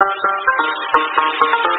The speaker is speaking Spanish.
Thank you.